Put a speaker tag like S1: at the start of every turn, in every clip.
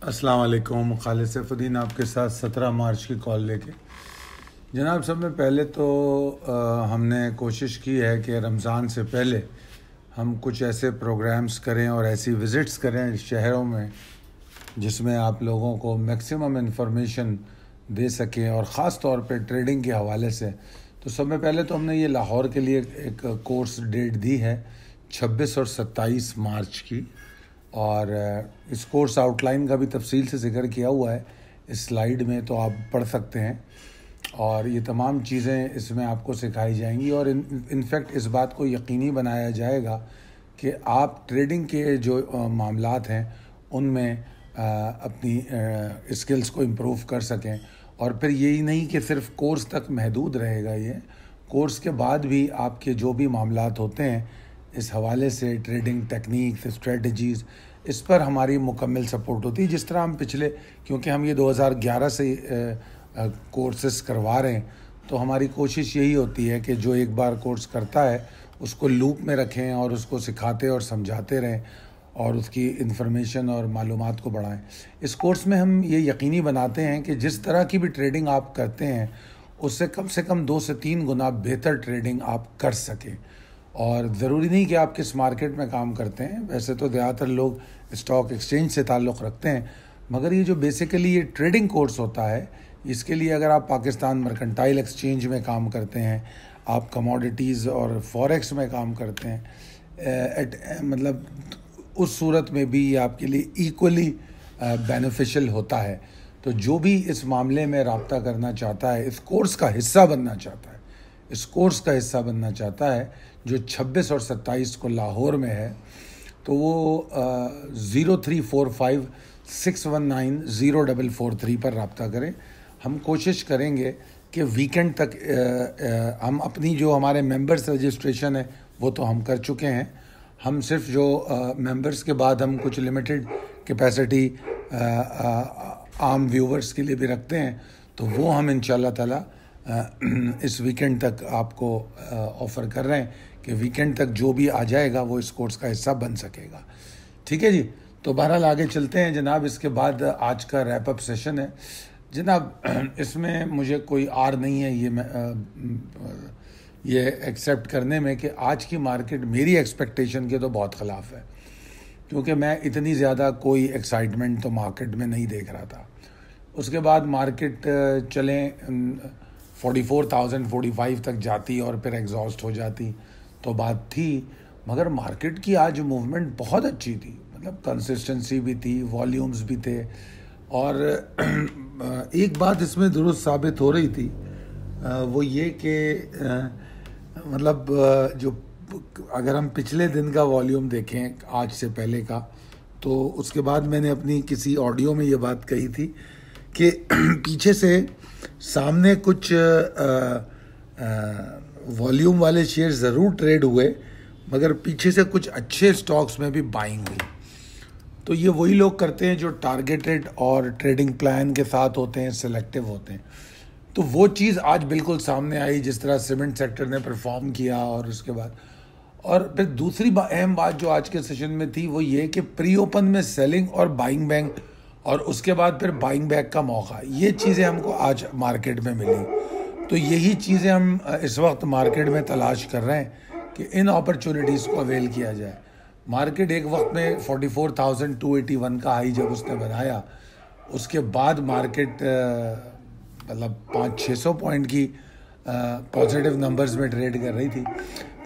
S1: अस्सलाम वालेकुम खालिद सैफुद्दीन आपके साथ सत्रह मार्च की कॉल लेके। जनाब सब में पहले तो आ, हमने कोशिश की है कि रमज़ान से पहले हम कुछ ऐसे प्रोग्राम्स करें और ऐसी विज़िट्स करें शहरों में जिसमें आप लोगों को मैक्सिमम इन्फॉर्मेशन दे सकें और ख़ास तौर पे ट्रेडिंग के हवाले से। तो सब में पहले तो हमने ये लाहौर के लिए एक कोर्स डेट दी है 26 और 27 मार्च की। और इस कोर्स आउटलाइन का भी तफसील से ज़िक्र किया हुआ है। इस स्लाइड में तो आप पढ़ सकते हैं। और ये तमाम चीज़ें इसमें आपको सिखाई जाएँगी। और इनफैक्ट इस बात को यकीनी बनाया जाएगा कि आप ट्रेडिंग के जो मामलात हैं, उनमें अपनी स्किल्स को इम्प्रूव कर सकें। और फिर यही नहीं कि सिर्फ़ कोर्स तक महदूद रहेगा ये। कोर्स के बाद भी आपके जो भी मामलात होते हैं, इस हवाले से ट्रेडिंग टेक्निक्स, स्ट्रेटजीज़ इस पर हमारी मुकम्मल सपोर्ट होती है, जिस तरह हम पिछले, क्योंकि हम ये 2011 से कोर्सेस करवा रहे हैं तो हमारी कोशिश यही होती है कि जो एक बार कोर्स करता है, उसको लूप में रखें और उसको सिखाते और समझाते रहें और उसकी इन्फॉर्मेशन और मालूम को बढ़ाएँ। इस कोर्स में हम ये यकीनी बनाते हैं कि जिस तरह की भी ट्रेडिंग आप करते हैं, उससे कम से कम दो से तीन गुना बेहतर ट्रेडिंग आप कर सकें। और ज़रूरी नहीं कि आप किस मार्केट में काम करते हैं। वैसे तो ज़्यादातर लोग स्टॉक एक्सचेंज से ताल्लुक़ रखते हैं, मगर ये जो बेसिकली ये ट्रेडिंग कोर्स होता है, इसके लिए अगर आप पाकिस्तान मर्कंटाइल एक्सचेंज में काम करते हैं, आप कमोडिटीज़ और फॉरेक्स में काम करते हैं एट मतलब उस सूरत में भी ये आपके लिए इक्वली बेनिफिशियल होता है। तो जो भी इस मामले में रबता करना चाहता है, इस कोर्स का हिस्सा बनना चाहता है। इस कोर्स का हिस्सा बनना चाहता है जो 26 और 27 को लाहौर में है तो वो zero three four five six one nine zero double four three पर रबता करें। हम कोशिश करेंगे कि वीकेंड तक आ, आ, हम अपनी जो हमारे मेंबर्स रजिस्ट्रेशन है वो तो हम कर चुके हैं। हम सिर्फ़ जो मेंबर्स के बाद हम कुछ लिमिटेड कैपेसिटी आम व्यूवर्स के लिए भी रखते हैं तो वो हम इन ताला इस वीकेंड तक आपको ऑफ़र कर रहे हैं कि वीकेंड तक जो भी आ जाएगा, वो इस कोर्स का हिस्सा बन सकेगा। ठीक है जी? तो बहरहाल आगे चलते हैं जनाब। इसके बाद आज का रैप अप सेशन है। जनाब, इसमें मुझे कोई आर नहीं है। ये ये एक्सेप्ट करने में कि आज की मार्केट मेरी एक्सपेक्टेशन के तो बहुत ख़िलाफ़ है। क्योंकि मैं इतनी ज़्यादा कोई एक्साइटमेंट तो मार्केट में नहीं देख रहा था। उसके बाद मार्केट चलें forty four thousand, forty five तक जाती और फिर एग्जॉस्ट हो जाती। तो बात थी, मगर मार्केट की आज मूवमेंट बहुत अच्छी थी। मतलब कंसिस्टेंसी भी थी वॉल्यूम्स भी थे। और एक बात इसमें दुरुस्त साबित हो रही थी वो ये कि मतलब जो अगर हम पिछले दिन का वॉल्यूम देखें, आज से पहले का तो उसके बाद मैंने अपनी किसी ऑडियो में ये बात कही थी कि पीछे से सामने कुछ वॉल्यूम वाले शेयर ज़रूर ट्रेड हुए, मगर पीछे से कुछ अच्छे स्टॉक्स में भी बाइंग हुई। तो ये वही लोग करते हैं जो टारगेटेड और ट्रेडिंग प्लान के साथ होते हैं सिलेक्टिव होते हैं। तो वो चीज़ आज बिल्कुल सामने आई, जिस तरह सीमेंट सेक्टर ने परफॉर्म किया और उसके बाद। और फिर दूसरी अहम बात जो आज के सेशन में थी, वो ये कि प्री ओपन में सेलिंग और बाइंग बैंक और उसके बाद फिर बाइंग बैक का मौका। ये चीज़ें हमको आज मार्केट में मिली। तो यही चीज़ें हम इस वक्त मार्केट में तलाश कर रहे हैं कि इन अपॉर्चुनिटीज़ को अवेल किया जाए। मार्केट एक वक्त में 44,281 का हाई जब उसने बनाया उसके बाद मार्केट मतलब पाँच छः सौ पॉइंट की पॉजिटिव नंबर्स में ट्रेड कर रही थी।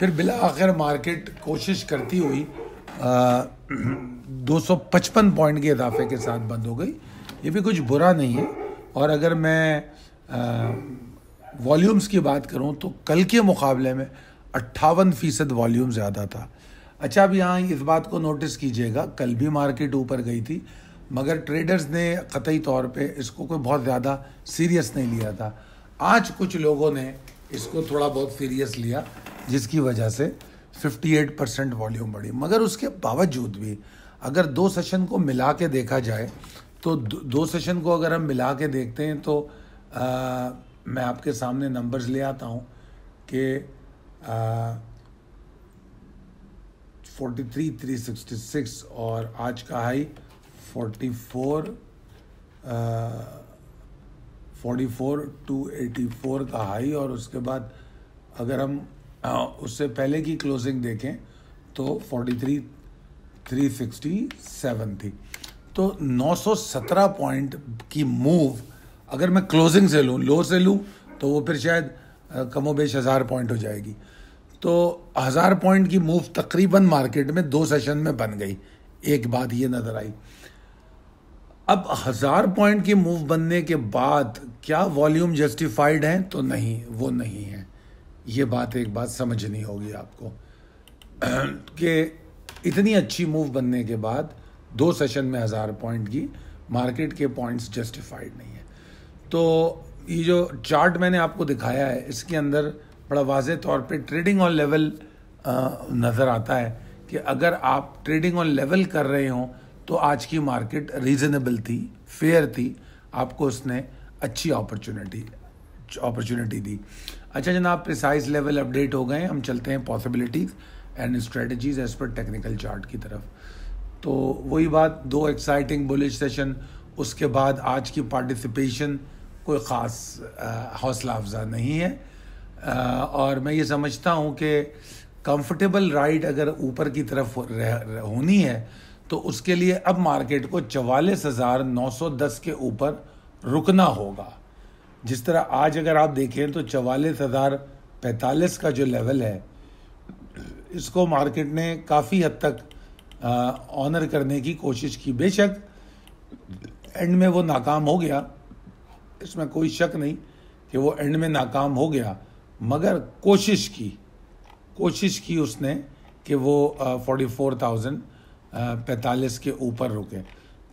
S1: फिर बिला आखिर मार्केट कोशिश करती हुई आ, 255 पॉइंट के इजाफे के साथ बंद हो गई। ये भी कुछ बुरा नहीं है। और अगर मैं वॉल्यूम्स की बात करूँ तो कल के मुकाबले में अट्ठावन फ़ीसद वॉल्यूम ज़्यादा था। अच्छा अब यहाँ इस बात को नोटिस कीजिएगा, कल भी मार्केट ऊपर गई थी, मगर ट्रेडर्स ने कतई तौर पे इसको कोई बहुत ज़्यादा सीरियस नहीं लिया था। आज कुछ लोगों ने इसको थोड़ा बहुत सीरियस लिया, जिसकी वजह से 58 परसेंट वॉल्यूम बढ़ी। मगर उसके बावजूद भी अगर दो सेशन को मिला के देखा जाए तो दो सेशन को अगर हम मिला के देखते हैं तो आ, मैं आपके सामने नंबर्स ले आता हूँ कि forty three three sixty six और आज का high forty four forty four two eighty four का हाई और उसके बाद अगर हम उससे पहले की क्लोजिंग देखें तो forty three three sixty seven थी तो 917 पॉइंट की मूव अगर मैं क्लोजिंग से लूँ लो से लूँ तो वो फिर शायद कमो बेश हज़ार पॉइंट हो जाएगी. तो हज़ार पॉइंट की मूव तकरीबन मार्केट में दो सेशन में बन गई. एक बात ये नज़र आई. अब हज़ार पॉइंट की मूव बनने के बाद क्या वॉल्यूम जस्टिफाइड है? तो नहीं, वो नहीं है. ये बात एक बात समझनी होगी आपको। कि इतनी अच्छी मूव बनने के बाद दो सेशन में हज़ार पॉइंट की मार्केट के पॉइंट्स जस्टिफाइड नहीं है। तो ये जो चार्ट मैंने आपको दिखाया है, इसके अंदर बड़ा वाज तौर पे ट्रेडिंग ऑन लेवल नज़र आता है कि अगर आप ट्रेडिंग ऑन लेवल कर रहे हो तो आज की मार्केट रीजनेबल थी फेयर थी, आपको उसने अच्छी अपॉर्चुनिटी अपॉर्चुनिटी दी। अच्छा जनाब प्रिसाइज लेवल अपडेट हो गए हम चलते हैं possibilities and strategies as per technical chart की तरफ़। तो वही बात दो एक्साइटिंग बुलिश सेशन उसके बाद आज की पार्टिसिपेशन कोई ख़ास हौसला अफजा नहीं है। आ, और मैं ये समझता हूँ कि कंफर्टेबल राइड अगर ऊपर की तरफ़ होनी है तो उसके लिए अब मार्केट को चवालीस हज़ार नौ सौ दस के ऊपर रुकना होगा। जिस तरह आज अगर आप देखें तो चवालीस हज़ार पैंतालीस का जो लेवल है, इसको मार्केट ने काफ़ी हद तक ऑनर करने की कोशिश की। बेशक एंड में वो नाकाम हो गया, इसमें कोई शक नहीं कि वो एंड में नाकाम हो गया, मगर कोशिश की कोशिश की उसने कि वो फोर्टी फोर थाउज़ेंड पैंतालीस के ऊपर रुके।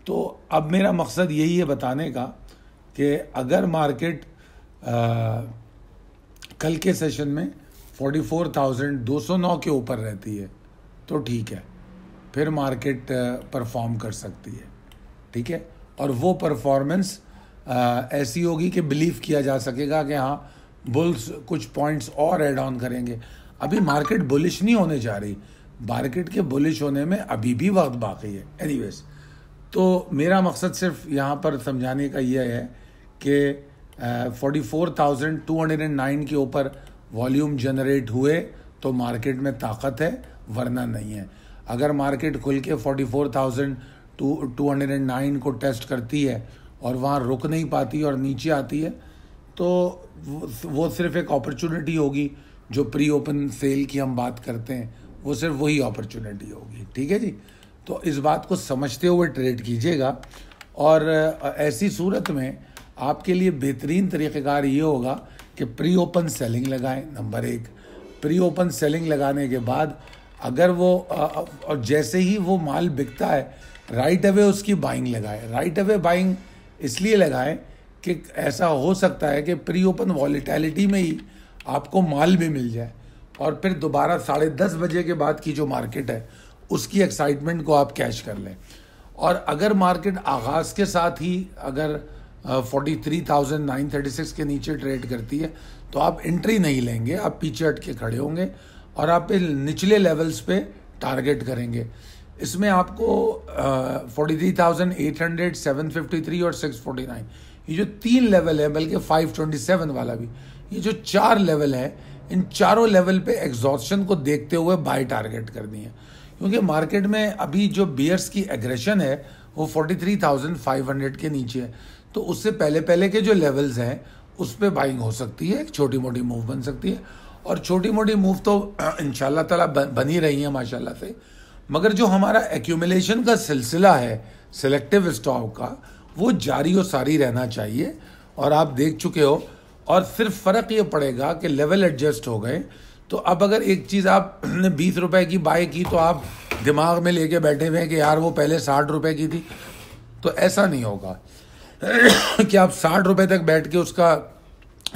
S1: तो अब मेरा मकसद यही है बताने का कि अगर मार्केट आ, कल के सेशन में फोर्टी फोर थाउज़ेंड दो सौ नौ के ऊपर रहती है तो ठीक है। फिर मार्केट परफॉर्म कर सकती है। ठीक है? और वो परफॉर्मेंस ऐसी होगी कि बिलीव किया जा सकेगा कि हाँ बुल्स कुछ पॉइंट्स और एड ऑन करेंगे। अभी मार्केट बुलिश नहीं होने जा रही। मार्केट के बुलिश होने में अभी भी वक्त बाकी है। एनीवेज तो मेरा मकसद सिर्फ़ यहाँ पर समझाने का यह है कि forty four thousand two hundred and nine के ऊपर वॉल्यूम जनरेट हुए तो मार्केट में ताकत है, वरना नहीं है। अगर मार्केट खुल के forty four thousand two two hundred and nine को टेस्ट करती है और वहाँ रुक नहीं पाती और नीचे आती है तो वो सिर्फ़ एक अपॉर्चुनिटी होगी जो प्री ओपन सेल की हम बात करते हैं। वो सिर्फ़ वही अपॉर्चुनिटी होगी। ठीक है जी? तो इस बात को समझते हुए ट्रेड कीजिएगा। और ऐसी सूरत में आपके लिए बेहतरीन तरीक़ेकार ये होगा कि प्री ओपन सेलिंग लगाएँ, नंबर एक। प्री ओपन सेलिंग लगाने के बाद अगर वो और जैसे ही वो माल बिकता है राइट अवे उसकी बाइंग लगाए। राइट अवे बाइंग इसलिए लगाएँ कि ऐसा हो सकता है कि प्री ओपन वॉलीटैलिटी में ही आपको माल भी मिल जाए। और फिर दोबारा साढ़े दस बजे के बाद की जो मार्केट है उसकी एक्साइटमेंट को आप कैश कर लें। और अगर मार्केट आगाज़ के साथ ही अगर forty three thousand nine thirty six के नीचे ट्रेड करती है तो आप एंट्री नहीं लेंगे, आप पीछे हट के खड़े होंगे और आप निचले लेवल्स पे टारगेट करेंगे। इसमें आपको forty three thousand eight hundred seven fifty three और सिक्स फोर्टी नाइन ये जो तीन लेवल है, बल्कि फाइव ट्वेंटी सेवन वाला भी, ये जो चार लेवल है, इन चारों लेवल पे एग्जॉस्शन को देखते हुए बाय टारगेट करनी है। क्योंकि मार्केट में अभी जो बियर्स की एग्रेशन है, वो forty three thousand five hundred के नीचे है। तो उससे पहले पहले के जो लेवल्स हैं, उस पर बाइंग हो सकती है छोटी मोटी मूव बन सकती है। और छोटी मोटी मूव तो इन ताला बन ही रही है माशाल्लाह से। मगर जो हमारा एक्यूमुलेशन का सिलसिला है सिलेक्टिव स्टॉक का, वो जारी और सारी रहना चाहिए। और आप देख चुके हो, और सिर्फ़ फ़र्क ये पड़ेगा कि लेवल एडजस्ट हो गए तो अब अगर एक चीज़ आपने बीस रुपए की बाय की तो आप दिमाग में लेके बैठे हुए हैं कि यार वो पहले साठ रुपए की थी। तो ऐसा नहीं होगा। कि आप साठ रुपए तक बैठ के उसका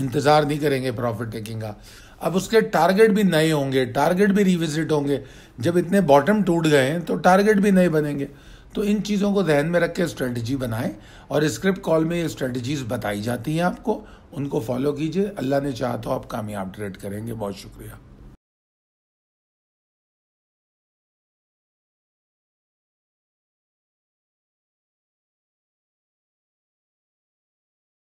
S1: इंतज़ार नहीं करेंगे प्रॉफिट टेकिंग का। अब उसके टारगेट भी नए होंगे टारगेट भी रिविजिट होंगे। जब इतने बॉटम टूट गए हैं तो टारगेट भी नए बनेंगे। तो इन चीज़ों को ध्यान में रख के स्ट्रेटजी बनाएँ और स्क्रिप्ट कॉल में ये स्ट्रेटजीज बताई जाती हैं आपको। उनको फॉलो कीजिए। अल्लाह ने चाहा तो आप कामयाब ट्रेड करेंगे। बहुत शुक्रिया।